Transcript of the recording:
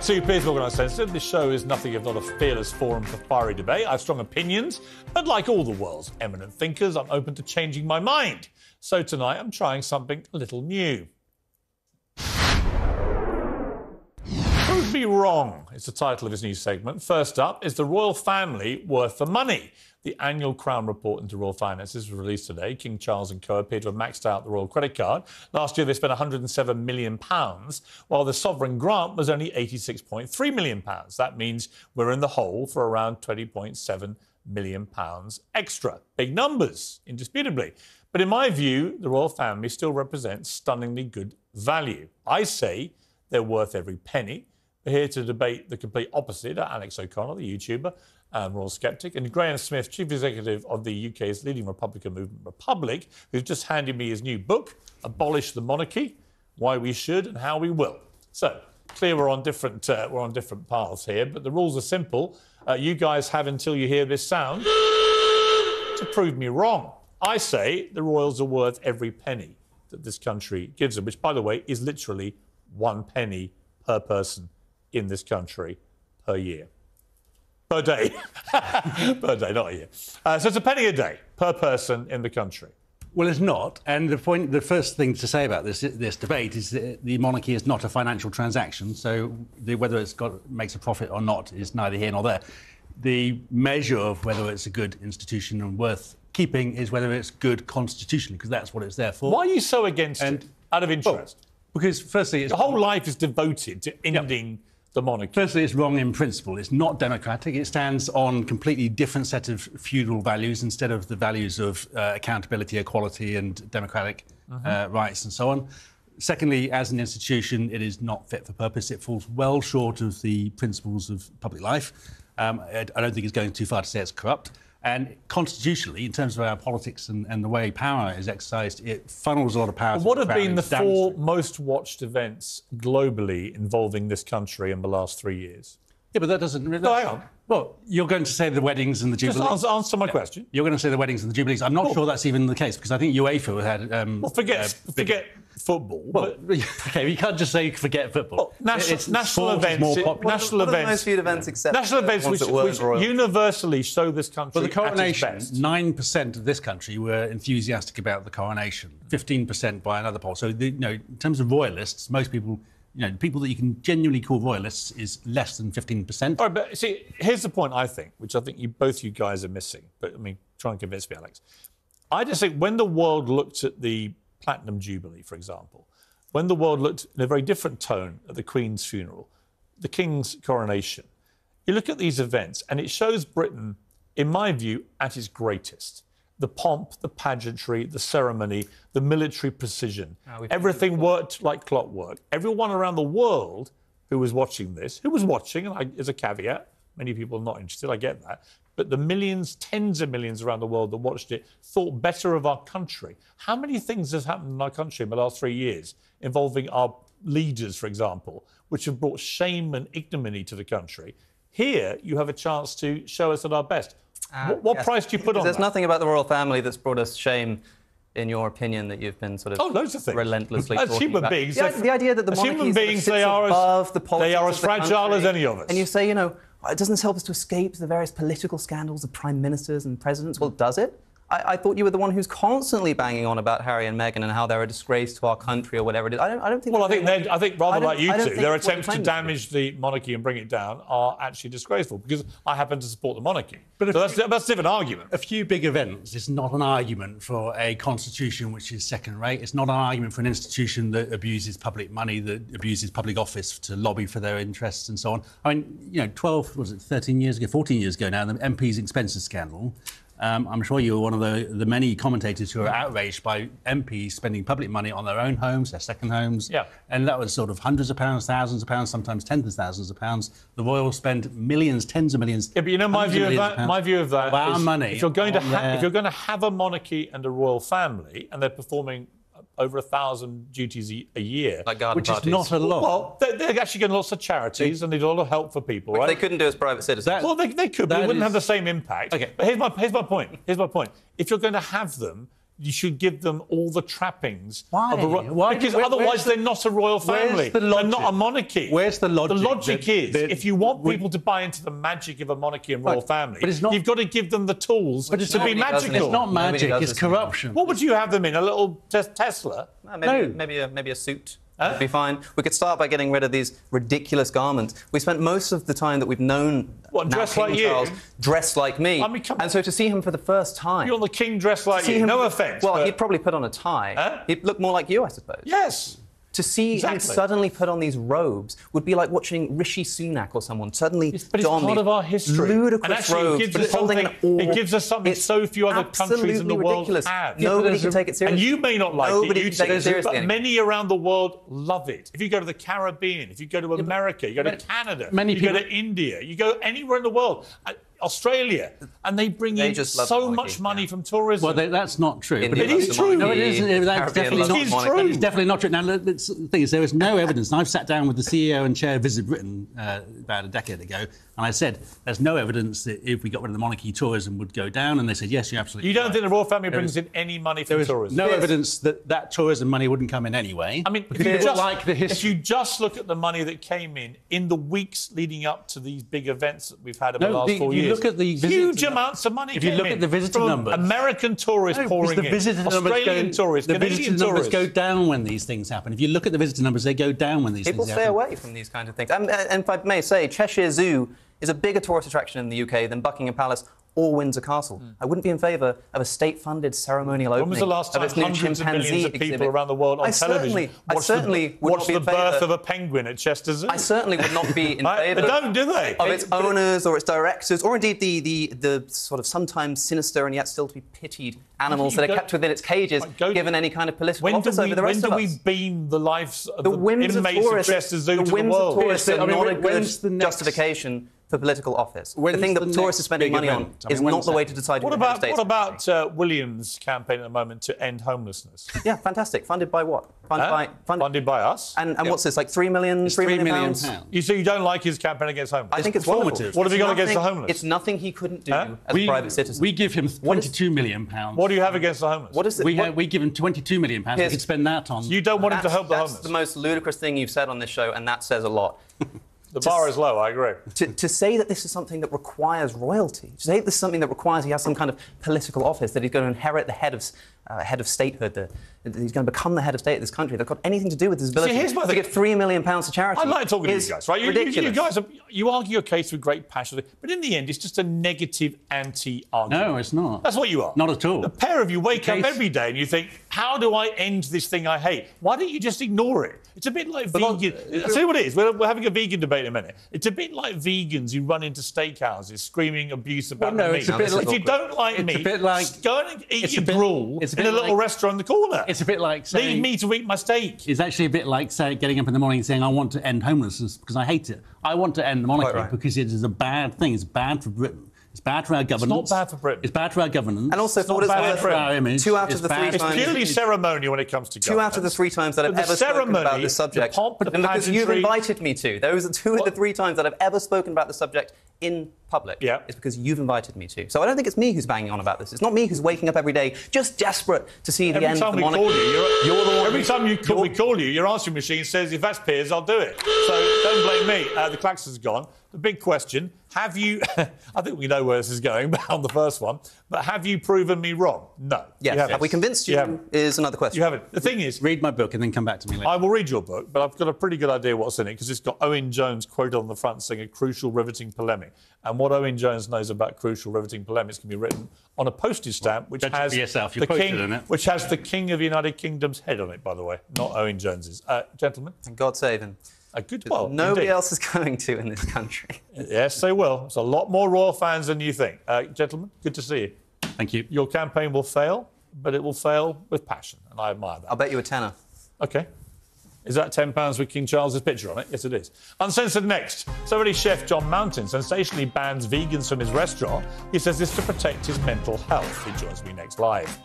Piers Morgan Uncensored. This show is nothing if not a fearless forum for fiery debate. I have strong opinions, but like all the world's eminent thinkers, I'm open to changing my mind. So tonight I'm trying something a little new. Prove me wrong is the title of his new segment. First up, is the royal family worth the money? The annual Crown report into royal finances was released today. King Charles and co appear to have maxed out the royal credit card. Last year they spent 107 million pounds, while the sovereign grant was only 86.3 million pounds. That means we're in the hole for around 20.7 million pounds extra. Big numbers, indisputably. But in my view, the royal family still represents stunningly good value. I say they're worth every penny. We're here to debate the complete opposite. are Alex O'Connor, the YouTuber, and Royal Skeptic, and Graham Smith, Chief Executive of the UK's leading Republican movement, Republic, who's just handed me his new book, Abolish the Monarchy, Why We Should and How We Will. So, clear we're on different, uh, we're on different paths here, but the rules are simple. Uh, you guys have until you hear this sound to prove me wrong. I say the Royals are worth every penny that this country gives them, which, by the way, is literally one penny per person in this country per year per day. per day, not a year. Uh, so it's a penny a day per person in the country. Well, it's not. And the point, the first thing to say about this this debate is that the monarchy is not a financial transaction. So the, whether it's got makes a profit or not is neither here nor there. The measure of whether it's a good institution and worth keeping is whether it's good constitutionally, because that's what it's there for. Why are you so against and, it? Out of interest. Well, because firstly, the whole life is devoted to ending. Yep the monarchy? Firstly, it's wrong in principle. It's not democratic. It stands on completely different set of feudal values instead of the values of uh, accountability, equality, and democratic mm-hmm. uh, rights, and so on. Secondly, as an institution, it is not fit for purpose. It falls well short of the principles of public life. Um, I don't think it's going too far to say it's corrupt. And constitutionally, in terms of our politics and, and, the way power is exercised, it funnels a lot of power. what have been the four most watched events globally involving this country in the last three years? Yeah, but that doesn't. Really, no, hang on. Well, you're going to say the weddings and the jubilees. Just answer, answer my yeah. question. You're going to say the weddings and the jubilees. I'm not sure that's even the case because I think UEFA had. Um, well, forget uh, forget football. Well, okay, you can't just say forget football. Well, national, it's, national events. More pop- national events. most viewed events except national events which, which universally show this country. But the coronation, nine percent of this country were enthusiastic about the coronation. Fifteen percent by another poll. So, the, you know, in terms of royalists, most people you know, people that you can genuinely call royalists is less than 15%. All right, but see, here's the point I think, which I think you both you guys are missing. But I mean, try and convince me, Alex. I just think when the world looked at the Platinum Jubilee, for example, when the world looked in a very different tone at the Queen's funeral, the King's coronation, you look at these events and it shows Britain, in my view, at its greatest the pomp, the pageantry, the ceremony, the military precision. Oh, Everything worked like clockwork. Everyone around the world who was watching this, who was watching, and I, as a caveat, many people are not interested, I get that, but the millions, tens of millions around the world that watched it thought better of our country. How many things has happened in our country in the last three years involving our leaders, for example, which have brought shame and ignominy to the country? Here, you have a chance to show us at our best. Uh, what, what yes. price do you put on There's that? nothing about the royal family that's brought us shame in your opinion, that you've been sort of oh, loads of things. relentlessly as human about. beings, the, the idea that the monarchy human beings, they are above as, the politics they are as fragile country, as any of us. And you say, you know, it doesn't help us to escape the various political scandals of prime ministers and presidents. Well, does it? I, I, thought you were the one who's constantly banging on about Harry and Meghan and how they're a disgrace to our country or whatever it is. I don't, I don't think. Well, I think, I think rather like you two, their attempts to damage the monarchy and bring it down are actually disgraceful because I happen to support the monarchy. But so that's, that's a different argument. A few big events is not an argument for a constitution which is second rate. It's not an argument for an institution that abuses public money, that abuses public office to lobby for their interests and so on. I mean, you know, 12, was it 13 years ago, 14 years ago now, the MP's expenses scandal um, I'm sure you were one of the, the many commentators who are outraged by MPs spending public money on their own homes, their second homes. Yeah. And that was sort of hundreds of pounds, thousands of pounds, sometimes tens of thousands of pounds. The Royals spend millions, tens of millions. Yeah, but you know my view of that. Of my view of that. Of our money. If you're going to ha- if you're going to have a monarchy and a royal family, and they're performing over a thousand duties a, a year, like garden which parties. is not a lot. Well, they're, they're actually getting lots of charities and they do a lot of help for people, right? They couldn't do as private citizens. That, well, they, they could, but it wouldn't is... have the same impact. Okay, but here's my here's my point. Here's my point. If you're going to have them, you should give them all the trappings. Why? Of a ro- Why- because where- otherwise the- they're not a royal where's family. the They're not a monarchy. Where's the logic The logic that- is that if you want we- people to buy into the magic of a monarchy and royal Right, family, but it's not- you've got to give them the tools But it's to not- be magical. It's not magic, it's this corruption. What would you have them in? A little tes- Tesla? Uh, maybe, No. maybe, a, maybe a suit would be fine. We could start by getting rid of these ridiculous garments. We spent most of the time that we've known What, now dressed King like you? Charles dressed like me. I mean, on. and so to see him for the first time. You're the king dressed like you. him- No offence. Well, but- he'd probably put on a tie. Huh? He'd look more like you, I suppose. Yes. To see him suddenly put on these robes would be like watching Rishi Sunak or someone suddenly but it's don part of our history. ludicrous And actually, it robes, gives holding an something- it gives us something so few other countries in the absolutely world have. Nobody can take it seriously. And you may not like Nobody it, you take it seriously but many around the world love it. If you go to the Caribbean, if you go to America, you go to Canada, many you go to India, you go anywhere in the world, uh, Australia, and they bring They in just so monarchy, much money yeah. from tourism. Well, they, that's not true. India It is true. the No, it monarchy, isn't. That's Caribbean definitely not. It is true. It's definitely not true. Now, the the thing is, there is no evidence. And I've sat down with the CEO and chair of Visit Britain uh, about a decade ago, and I said, there's no evidence that if we got rid of the monarchy, tourism would go down. And they said, yes, you're absolutely you don't right. think the royal family brings is- in any money there from is tourism? no Yes. evidence that that tourism money wouldn't come in anyway. I mean, if you, just, like the if you just look at the money that came in in the weeks leading up to these big events that we've had over No, the last the- four you years, look at the huge amounts of money. If you look at the visitor numbers- American tourists No, pouring the in, visitor numbers Australian go, tourists, the Canadian visitor numbers tourists. go down when these things happen. If you look at the visitor numbers, they go down when these People things stay happen. away from these kinds of things. And, and if I may say, Chester Zoo is a bigger tourist attraction in the UK than Buckingham Palace or Windsor Castle. I wouldn't be in favour of a state-funded ceremonial opening Hmm. When was the last of time its new hundreds of chimpanzee millions of people exhibit. around the world on I television certainly, I watched certainly the, would watched not be the birth of a penguin at Chester Zoo? I certainly would not be in favour don't, do they? of its owners or its directors, or indeed the, the, the sort of sometimes sinister and yet still to be pitied animals you that are go- kept within its cages, Right, go- given any kind of political when do office we, over the when rest do of we beam the lives of The the, whims of inmates tourists, of Chester Zoo the to the whims world? of tourists Yes, are I mean, not when- a good the justification for political office. The thing that the tourists are spending big money on event? I mean, is not when's the way to decide What the head about state's what going to be. about uh, William's campaign at the moment to end homelessness? Yeah, fantastic. Funded by what? Funded Huh? by funded, Funded by us. And, and what's this? Like three million? It's three three million million pounds? pounds. You so you don't like his campaign against homeless? I think it's performative. wonderful. What have you got against the homeless? It's nothing he couldn't do Huh? as we, a private citizen. we give him What is- 22 million pounds. what do you have against the homeless? what is it? we, what- ha- we give him 22 million pounds. We Here's- could spend that on. you don't want him to help the homeless. that's homeless. the most ludicrous thing you've said on this show, and that says a lot. The bar is low. I agree. to, to say that this is something that requires royalty, to say this is something that requires he has some kind of political office, that he's going to inherit the head of, uh, head of statehood, the, he's going to become the head of state of this country, They've got anything to do with his ability here's my to thing. give three million pounds to charity. I like talking to you guys, right? You, you- you, guys, are, you argue your case with great passion, but in the end, it's just a negative anti-argument. no, it's not. That's what you are. Not at all. A pair of you wake up case- every day and you think, how do I end this thing I hate? Why don't you just ignore it? It's a bit like vegan. I'll tell you what it is. We're, we're having a vegan debate in a minute. It's a bit like vegans who run into steakhouses screaming abuse about Well, no, the it's a bit if like- you don't like it's a bit like- go and eat it's a your bit- gruel it's a in bit a little like- restaurant in the corner. It's a bit like saying. Leave me to eat my steak. It's actually a bit like say, getting up in the morning and saying, I want to end homelessness because I hate it. I want to end the monarchy right. because it is a bad thing. It's bad for Britain. It's bad for our governance. Not bad for Britain. It's bad for our governance. And also, It's for not what it's bad worth, for our image. two out It's of the three It's It's times. purely ceremonial when it comes to Two out of the three times that I've But the ever spoken about ceremony, this subject, the pomp, the and because you've invited me to. Those are two of the three times that I've ever spoken about the subject in public. Yeah. It's because you've invited me to. So I don't think it's me who's banging on about this. It's not me who's waking up every day just desperate to see the Every end time of we the monarchy. call you, you're, You're the one every time you call, we you're- call you, your answering machine says, "If that's Piers, I'll do it." So don't blame me. Uh, the klaxon's gone. The big question: Have you? I think we know where this is going on the first one. But have you proven me wrong? No. Yes. Haven't. Have we convinced you? haven't. is another question. You haven't. The thing is, Read my book and then come back to me later. I will read your book, but I've got a pretty good idea what's in it because it's got Owen Jones quoted on the front saying a crucial, riveting polemic. And what Owen Jones knows about crucial, riveting polemics can be written on a postage stamp which judge it has yourself. You're the king, in it. which has the King of the United Kingdom's head on it, by the way, not Owen Jones's. Uh, gentlemen, And God save him. a good well. Nobody indeed. else is going to in this country. Yes, they will. It's a lot more royal fans than you think. Uh, gentlemen, good to see you. Thank you. Your campaign will fail, but it will fail with passion, and I admire that. I'll bet you a tenner. Okay. Is that £10 with King Charles's picture on it? Yes, it is. Uncensored next. Celebrity chef John Mountain sensationally bans vegans from his restaurant. He says this to protect his mental health. He joins me next live.